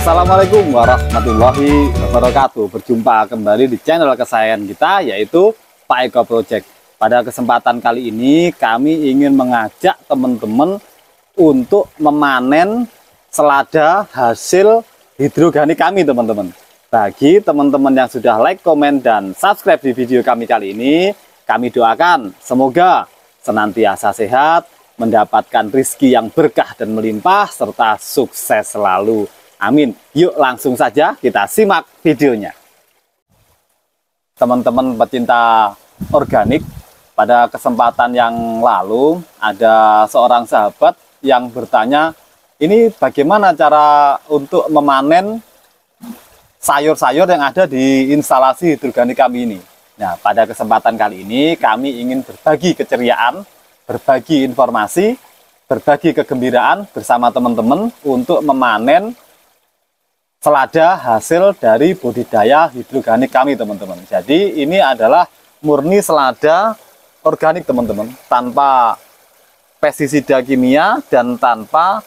Assalamualaikum warahmatullahi wabarakatuh. Berjumpa kembali di channel kesayangan kita yaitu Pak Eko Project. Pada kesempatan kali ini kami ingin mengajak teman-teman untuk memanen selada hasil hidroganik kami teman-teman. Bagi teman-teman yang sudah like, komen, dan subscribe di video kami kali ini Kami doakan semoga senantiasa sehat mendapatkan rizki yang berkah dan melimpah serta sukses selalu Amin. Yuk langsung saja kita simak videonya. Teman-teman pecinta organik, pada kesempatan yang lalu ada seorang sahabat yang bertanya, ini bagaimana cara untuk memanen sayur-sayur yang ada di instalasi hidroganik kami ini. Nah, pada kesempatan kali ini kami ingin berbagi keceriaan, berbagi informasi, berbagi kegembiraan bersama teman-teman untuk memanen selada hasil dari budidaya hidroganik kami teman-teman. Jadi ini adalah murni selada organik teman-teman. Tanpa pestisida kimia dan tanpa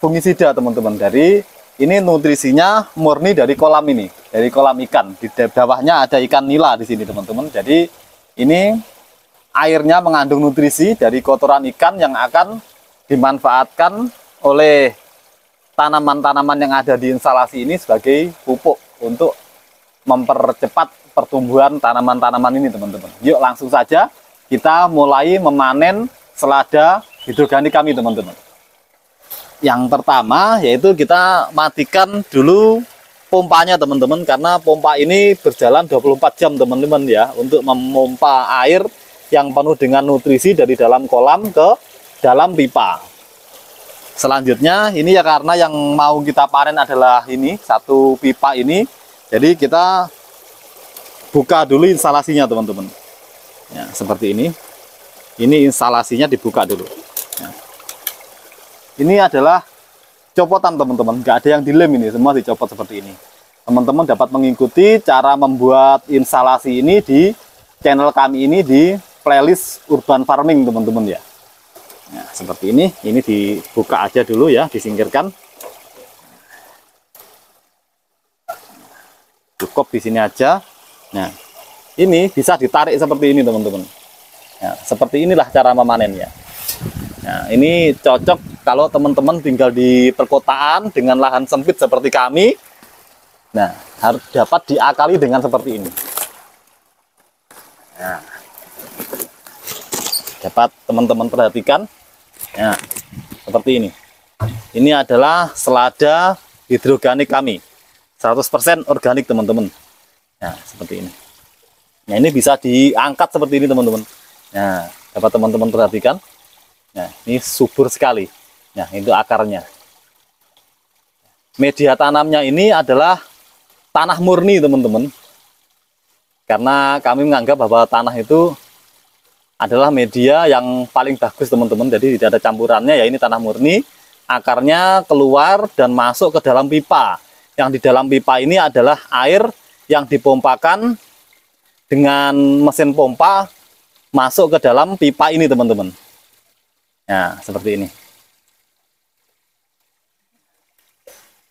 fungisida teman-teman. Dari ini nutrisinya murni dari kolam ini dari kolam ikan. Di bawahnya ada ikan nila di sini teman-teman. Jadi ini airnya mengandung nutrisi dari kotoran ikan yang akan dimanfaatkan oleh tanaman-tanaman yang ada di instalasi ini sebagai pupuk untuk mempercepat pertumbuhan tanaman-tanaman ini teman-teman. Yuk langsung saja kita mulai memanen selada hidroganik kami teman-teman. Yang pertama yaitu kita matikan dulu pompanya teman-teman karena pompa ini berjalan 24 jam teman-teman ya untuk memompa air yang penuh dengan nutrisi dari dalam kolam ke dalam pipa selanjutnya ini ya karena yang mau kita panen adalah ini satu pipa ini. Jadi kita buka dulu instalasinya teman-teman. Ya seperti ini. Ini instalasinya dibuka dulu. Ya. ini adalah copotan teman-teman. Nggak ada yang dilem ini semua dicopot seperti ini. Teman-teman dapat mengikuti cara membuat instalasi ini di channel kami ini di playlist urban farming teman-teman ya Nah, seperti ini, ini dibuka aja dulu ya, disingkirkan. Cukup di sini aja. Nah, ini bisa ditarik seperti ini teman-teman. Nah, seperti inilah cara memanennya. Nah, ini cocok kalau teman-teman tinggal di perkotaan dengan lahan sempit seperti kami. Nah, harus dapat diakali dengan seperti ini. Nah, dapat teman-teman perhatikan Ya, seperti ini. Ini adalah selada hidroganik kami. 100% organik teman-teman. Nah, seperti ini. Nah, ini bisa diangkat seperti ini teman-teman. Nah, dapat teman-teman perhatikan. Nah, ini subur sekali. Nah, itu akarnya. Media tanamnya ini adalah tanah murni teman-teman. Karena kami menganggap bahwa tanah itu adalah media yang paling bagus teman-teman. Jadi tidak ada campurannya ya ini tanah murni akarnya keluar dan masuk ke dalam pipa. Yang di dalam pipa ini adalah air yang dipompakan dengan mesin pompa masuk ke dalam pipa ini teman-teman. Ya seperti ini.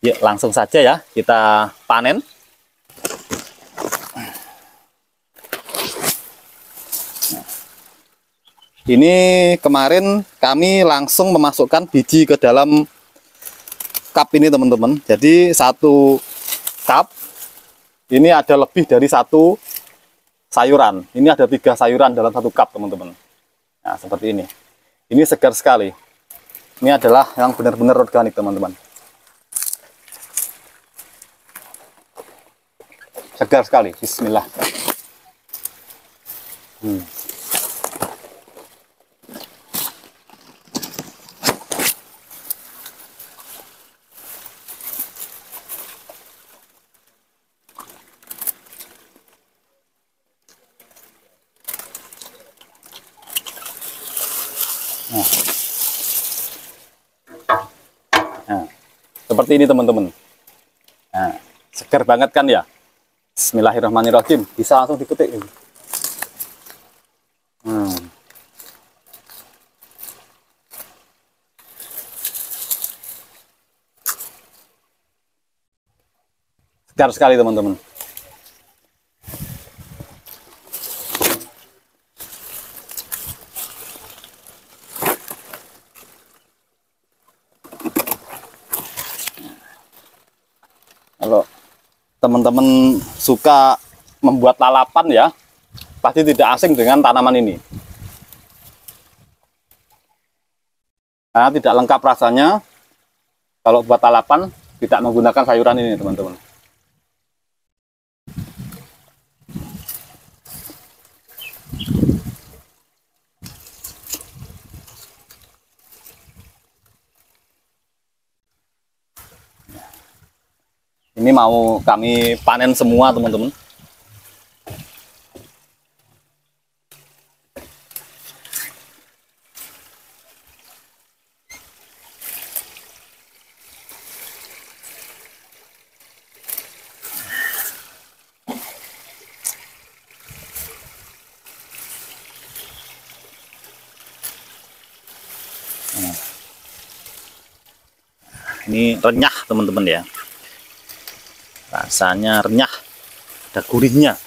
Yuk langsung saja ya kita panen ini kemarin kami langsung memasukkan biji ke dalam cup ini teman-teman. Jadi satu cup. Ini ada lebih dari satu sayuran. Ini ada tiga sayuran dalam satu cup teman-teman. Nah seperti ini. Ini segar sekali. Ini adalah yang benar-benar organik teman-teman. Segar sekali. Bismillah. Hmm. Nah. nah. seperti ini teman-teman. Nah, segar banget kan ya? Bismillahirrahmanirrahim. Bisa langsung diketik ini. Hmm. segar sekali teman-teman kalau teman-teman suka membuat lalapan ya pasti tidak asing dengan tanaman ini. Karena tidak lengkap rasanya kalau buat lalapan tidak menggunakan sayuran ini teman-teman ini mau kami panen semua teman-teman. Ini renyah teman-teman ya rasanya renyah ada gurihnya.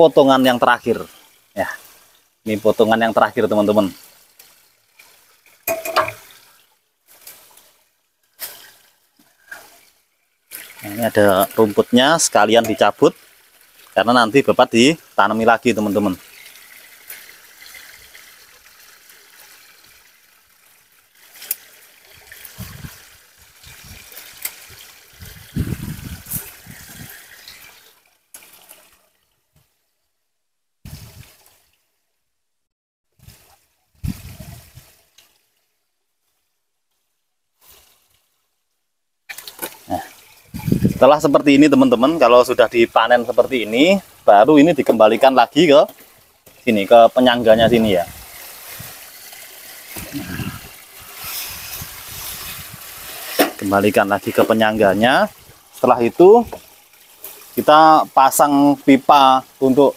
Potongan yang terakhir. Ya ini potongan yang terakhir teman-teman ada rumputnya sekalian dicabut karena nanti bapak ditanami lagi teman-teman. Setelah seperti ini teman-teman, kalau sudah dipanen seperti ini, baru ini dikembalikan lagi ke sini, ke penyangganya sini ya. Kembalikan lagi ke penyangganya. Setelah itu kita pasang pipa untuk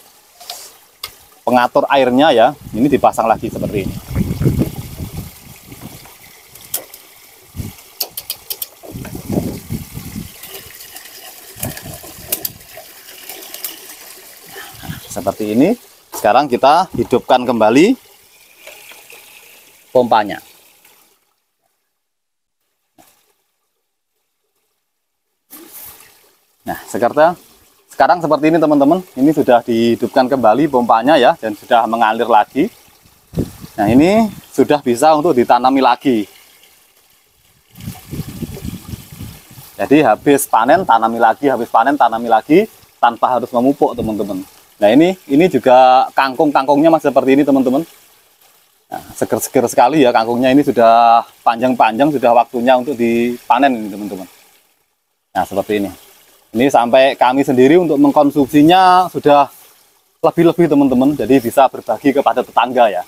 pengatur airnya ya. Ini dipasang lagi seperti ini. Seperti ini. Sekarang kita hidupkan kembali pompanya. Nah sekarang sekarang seperti ini teman-teman. Ini sudah dihidupkan kembali pompanya ya dan sudah mengalir lagi. Nah ini sudah bisa untuk ditanami lagi. Jadi habis panen tanami lagi habis panen tanami lagi tanpa harus memupuk teman-teman Nah ini ini juga kangkung kangkungnya masih seperti ini teman-teman. Nah, seger-seger sekali ya kangkungnya ini sudah panjang-panjang sudah waktunya untuk dipanen ini teman-teman. Nah seperti ini. Ini sampai kami sendiri untuk mengkonsumsinya sudah lebih-lebih teman-teman. Jadi bisa berbagi kepada tetangga ya.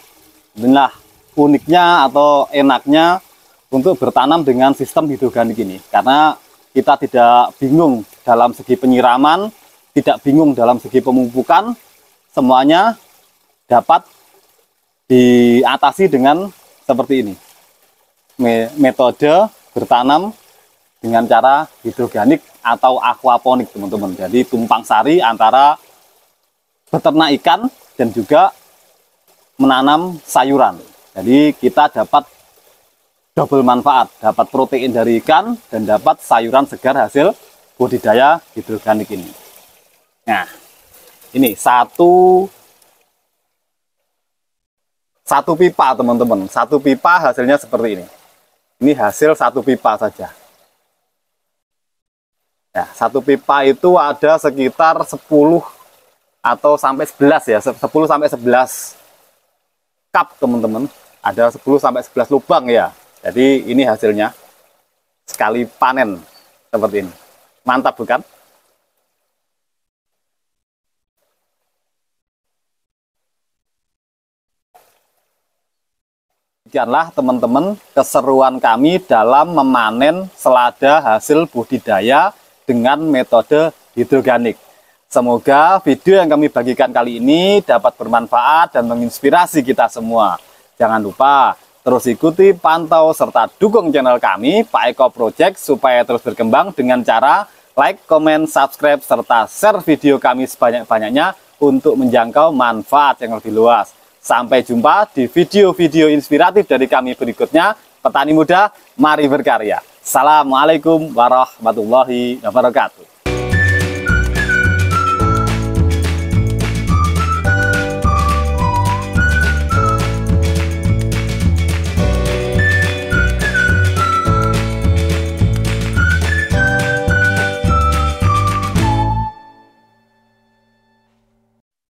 Nah uniknya atau enaknya untuk bertanam dengan sistem hidroganik ini karena kita tidak bingung dalam segi penyiraman tidak bingung dalam segi pemupukan, semuanya dapat diatasi dengan seperti ini. Metode bertanam dengan cara hidroganik atau aquaponik, teman-teman. Jadi tumpang sari antara beternak ikan dan juga menanam sayuran. Jadi kita dapat double manfaat, dapat protein dari ikan dan dapat sayuran segar hasil budidaya hidroganik ini. Nah, ini satu satu pipa teman-teman. Satu pipa hasilnya seperti ini. Ini hasil satu pipa saja. Ya, satu pipa itu ada sekitar 10 atau sampai 11 ya, 10 sampai 11 cup teman-teman. Ada 10 sampai 11 lubang ya. Jadi ini hasilnya sekali panen seperti ini. Mantap bukan? Demikianlah teman-teman keseruan kami dalam memanen selada hasil budidaya dengan metode hidroganik. Semoga video yang kami bagikan kali ini dapat bermanfaat dan menginspirasi kita semua. Jangan lupa terus ikuti, pantau, serta dukung channel kami, Pak Eko Project, supaya terus berkembang dengan cara like, comment, subscribe, serta share video kami sebanyak-banyaknya untuk menjangkau manfaat yang lebih luas. Sampai jumpa di video-video inspiratif dari kami berikutnya. Petani muda, mari berkarya. Assalamualaikum warahmatullahi wabarakatuh.